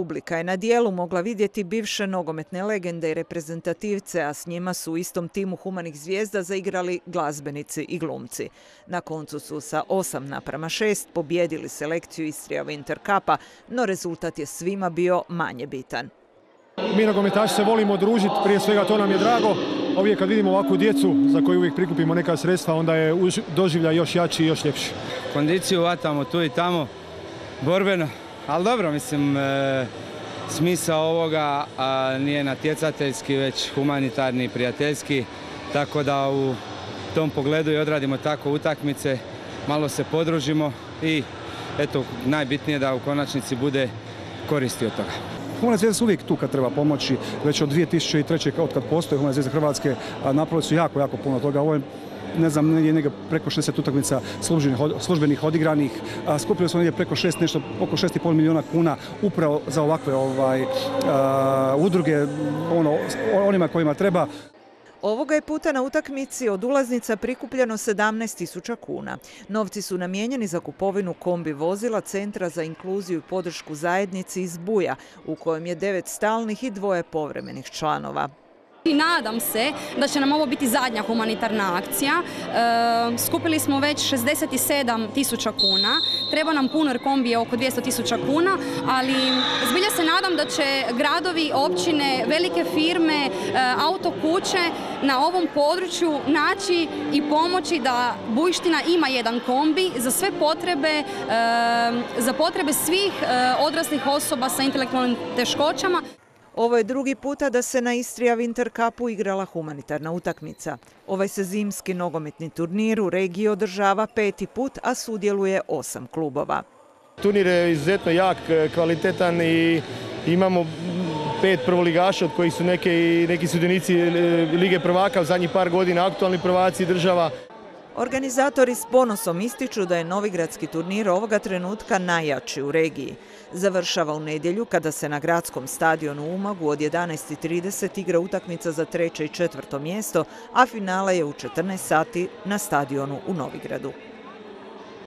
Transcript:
Publika je na dijelu mogla vidjeti bivše nogometne legende i reprezentativce, a s njima su u istom timu humanih zvijezda zaigrali glazbenici i glumci. Na koncu su sa 8 naprama 6 pobjedili selekciju Istrija Winter Cupa, no rezultat je svima bio manje bitan. Mi nogometaši se volimo družiti, prije svega to nam je drago. Uvijek kad vidimo ovakvu djecu za koju uvijek prikupimo neka sredstva, onda je doživlja još jači i još ljepši. Kondiciju vatamo tu i tamo, borbeno, ali dobro, mislim, e, smisao ovoga nije natjecateljski, već humanitarni, prijateljski, tako da u tom pogledu i odradimo tako utakmice, malo se podružimo i eto, najbitnije da u konačnici bude koristi od toga. Humana zvijezda su uvijek tu kad treba pomoći, već od 2003. od kad postoje Humana zvijezda Hrvatske, napravili su jako, jako puno toga. Ovo je ne znam, negdje preko 60 utakmica službenih, odigranih. skupili smo negdje preko 6, nešto, oko 6,5 milijuna kuna upravo za ovakve ovaj, udruge, ono, onima kojima treba. Ovoga je puta na utakmici od ulaznica prikupljeno 17.000 kuna. Novci su namijenjeni za kupovinu kombi vozila Centra za inkluziju i podršku zajednici iz Buja, u kojem je devet stalnih i dvoje povremenih članova. I nadam se da će nam ovo biti zadnja humanitarna akcija. E, skupili smo već 67 tisuća kuna. Treba nam puno jer kombi je oko 200 tisuća kuna, ali zbilja se nadam da će gradovi, općine, velike firme, e, autokuće na ovom području naći i pomoći da Bujština ima jedan kombi za sve potrebe, e, za potrebe svih odraslih osoba sa intelektualnim teškoćama. Ovo je drugi puta da se na Istrija Winter Cupu igrala humanitarna utakmica. Ovaj se zimski nogometni turnir u regiji održava peti put, a sudjeluje osam klubova. Turnir je izuzetno jak, kvalitetan i imamo pet prvoligaša od kojih su neki sudionici e, Lige prvaka u zadnjih par godina, aktualni prvaci država. Organizatori s ponosom ističu da je Novigradski turnir ovoga trenutka najjači u regiji. Završava u nedjelju kada se na gradskom stadionu u Umagu od 11.30 igra utakmica za treće i četvrto mjesto, a finala je u 14 sati na stadionu u Novigradu.